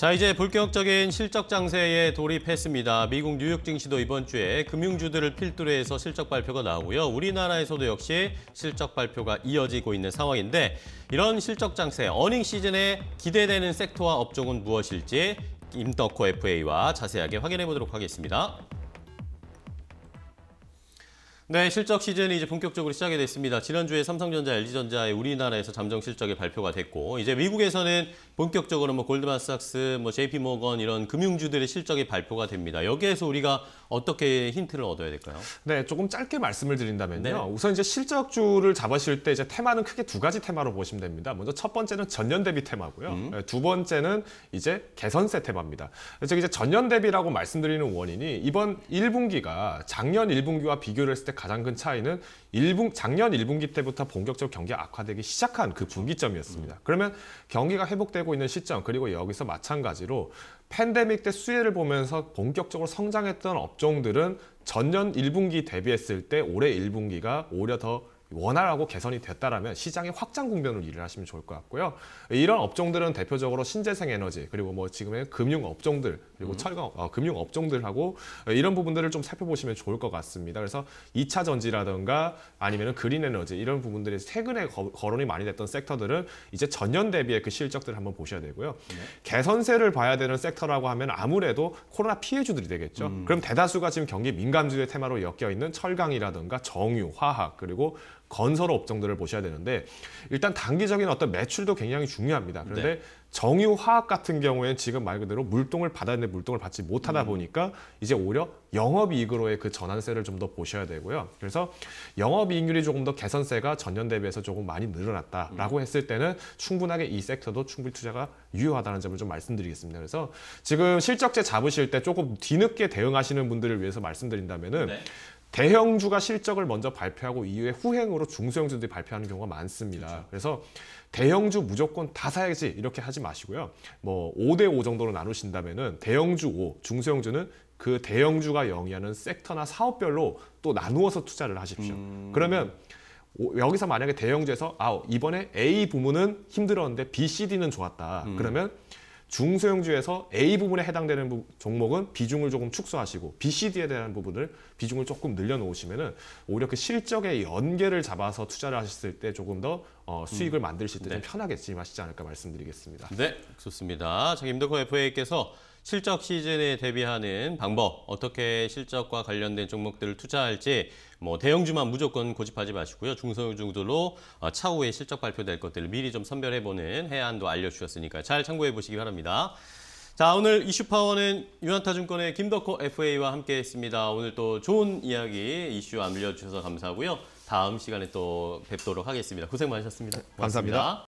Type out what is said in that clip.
자 이제 본격적인 실적 장세에 돌입했습니다. 미국 뉴욕 증시도 이번 주에 금융주들을 필두로 해서 실적 발표가 나오고요. 우리나라에서도 역시 실적 발표가 이어지고 있는 상황인데 이런 실적 장세, 어닝 시즌에 기대되는 섹터와 업종은 무엇일지 임덕호 FA와 자세하게 확인해 보도록 하겠습니다. 네, 실적 시즌이 이제 본격적으로 시작이 됐습니다. 지난주에 삼성전자, LG전자의 우리나라에서 잠정 실적이 발표가 됐고, 이제 미국에서는 본격적으로 뭐 골드만삭스, 뭐 JP모건 이런 금융주들의 실적이 발표가 됩니다. 여기에서 우리가 어떻게 힌트를 얻어야 될까요? 네, 조금 짧게 말씀을 드린다면요. 네. 우선 이제 실적주를 잡으실 때 이제 테마는 크게 두 가지 테마로 보시면 됩니다. 먼저 첫 번째는 전년 대비 테마고요. 네, 두 번째는 이제 개선세 테마입니다. 그래서 이제 전년 대비라고 말씀드리는 원인이 이번 1분기가 작년 1분기와 비교를 했을 때 가장 큰 차이는 1분 작년 1분기 때부터 본격적으로 경기가 악화되기 시작한 그 분기점이었습니다. 그러면 경기가 회복되고 있는 시점 그리고 여기서 마찬가지로 팬데믹 때 수혜를 보면서 본격적으로 성장했던 업종들은 전년 1분기 대비했을 때 올해 1분기가 오히려 더 원활하고 개선이 됐다라면 시장의 확장 국면으로 일을 하시면 좋을 것 같고요. 이런 업종들은 대표적으로 신재생 에너지 그리고 뭐 지금의 금융 업종들 그리고 철강 어, 금융 업종들하고 이런 부분들을 좀 살펴보시면 좋을 것 같습니다. 그래서 2차 전지라든가 아니면은 그린 에너지 이런 부분들이 최근에 거, 거론이 많이 됐던 섹터들은 이제 전년 대비의 그 실적들을 한번 보셔야 되고요. 개선세를 봐야 되는 섹터라고 하면 아무래도 코로나 피해주들이 되겠죠. 그럼 대다수가 지금 경기 민감주의 테마로 엮여 있는 철강이라든가 정유, 화학 그리고 건설 업종들을 보셔야 되는데 일단 단기적인 어떤 매출도 굉장히 중요합니다. 그런데 네. 정유 화학 같은 경우에는 지금 말 그대로 물동을 받아야 되는데 물동을 받지 못하다 보니까 이제 오히려 영업이익으로의 그 전환세를 좀 더 보셔야 되고요. 그래서 영업이익률이 조금 더 개선세가 전년 대비해서 조금 많이 늘어났다라고 했을 때는 충분하게 이 섹터도 충분히 투자가 유효하다는 점을 좀 말씀드리겠습니다. 그래서 지금 실적제 잡으실 때 조금 뒤늦게 대응하시는 분들을 위해서 말씀드린다면은 네. 대형주가 실적을 먼저 발표하고 이후에 후행으로 중소형주들이 발표하는 경우가 많습니다. 그래서 대형주 무조건 다 사야지 이렇게 하지 마시고요. 뭐 5대 5 정도로 나누신다면은 대형주 5, 중소형주는 그 대형주가 영위하는 섹터나 사업별로 또 나누어서 투자를 하십시오. 그러면 오- 여기서 만약에 대형주에서 아 이번에 A 부문은 힘들었는데 B, C, D는 좋았다. 그러면 중소형주에서 A 부분에 해당되는 부- 종목은 비중을 조금 축소하시고 B, C, D에 대한 부분을 비중을 조금 늘려놓으시면은 오히려 그 실적의 연계를 잡아서 투자를 하셨을 때 조금 더 어, 수익을 만드실 때좀 네. 편하게 진입하시지 않을까 말씀드리겠습니다. 네, 좋습니다. 자, 임덕호 FA께서 실적 시즌에 대비하는 방법, 어떻게 실적과 관련된 종목들을 투자할지, 뭐 대형주만 무조건 고집하지 마시고요. 중소형주들로 어, 차후에 실적 발표될 것들을 미리 좀 선별해보는 해안도 알려주셨으니까 잘 참고해 보시기 바랍니다. 자, 오늘 이슈파워는 유한타증권의 김덕호 FA와 함께했습니다. 오늘 또 좋은 이야기 이슈 알려주셔서 감사하고요. 다음 시간에 또 뵙도록 하겠습니다. 고생 많으셨습니다. 고맙습니다. 감사합니다.